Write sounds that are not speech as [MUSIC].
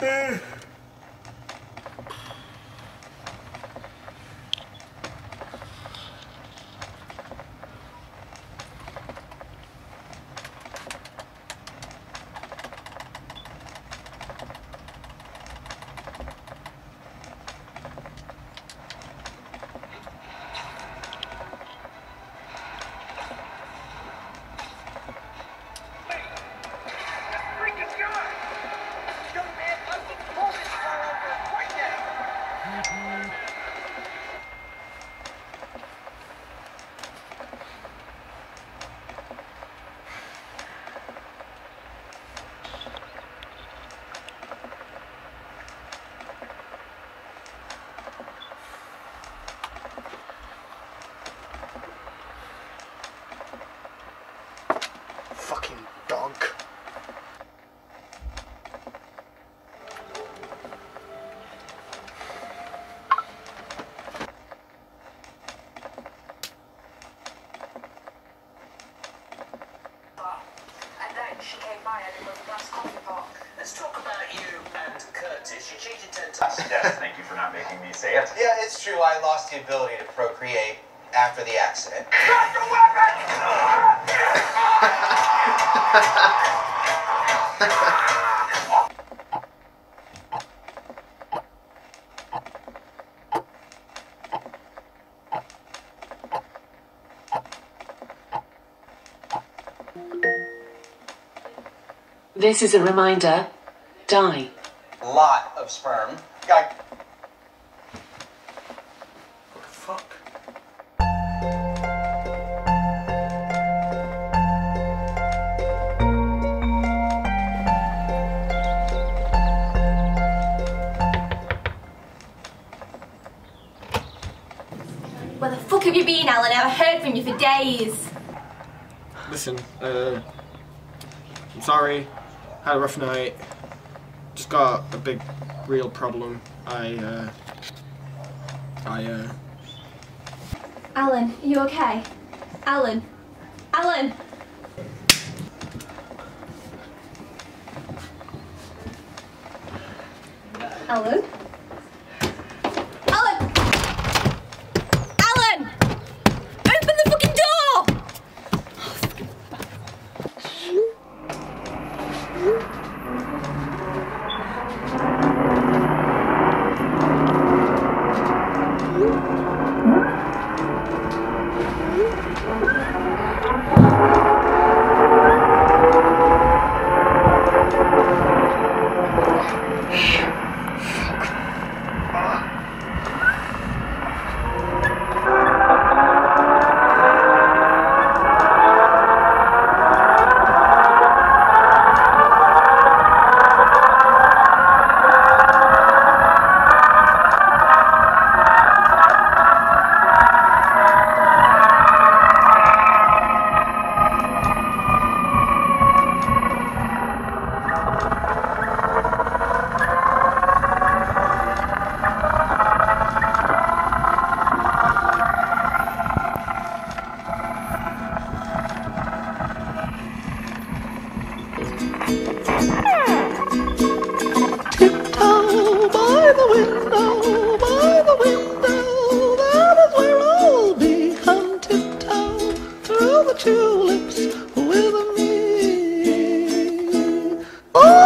Eh. She came by and it was a glass coffee pot. Let's talk about you and Curtis. You cheated ten times. yes, thank you for not making me say it. Yeah, it's true. I lost the ability to procreate after the accident. [LAUGHS] [LAUGHS] This is a reminder. Die. Lot of sperm. I... What the fuck? Where the fuck have you been, Alan? I haven't heard from you for days. Listen, uh, I'm sorry. Had a rough night. Just got a big, real problem. I, uh, I, uh, Alan, are you okay? Alan? Alan? Alan? Tiptoe by the window, by the window, that is where I'll be. Tiptoe through the tulips with me. Oh!